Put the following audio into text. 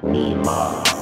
你妈